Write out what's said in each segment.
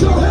your hands.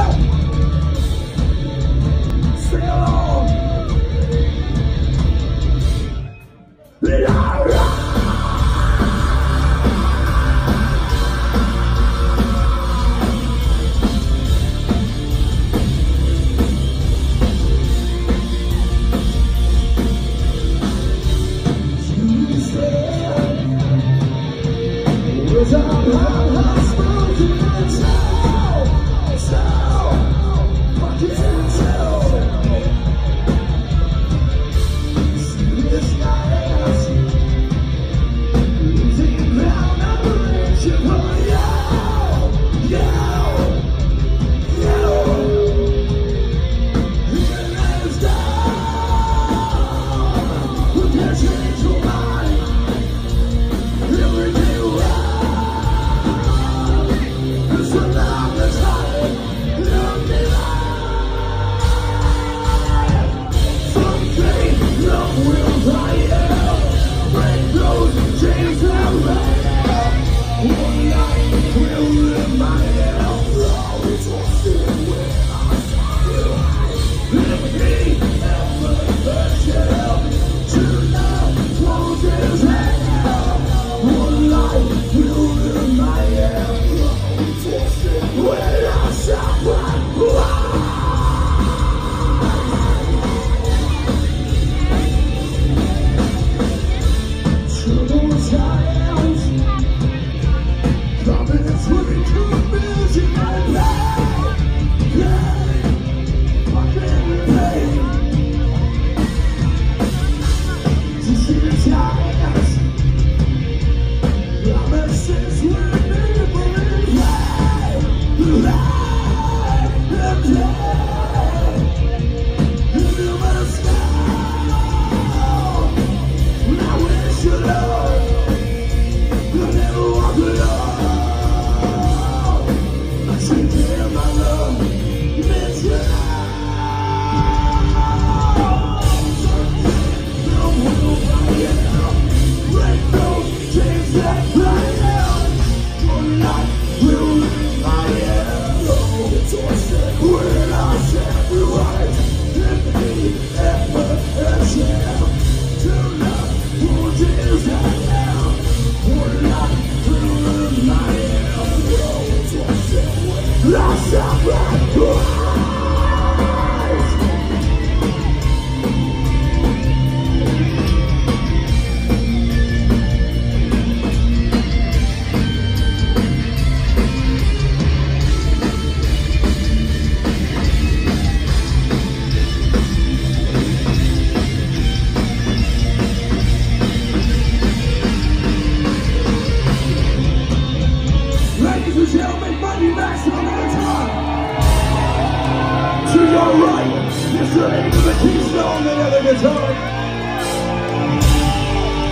Thank.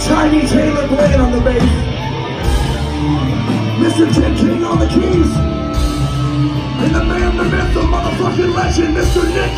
Tiny Taylor Glenn on the bass. Mr. Tim King on the keys. And the man, the motherfucking legend, Mr. Nick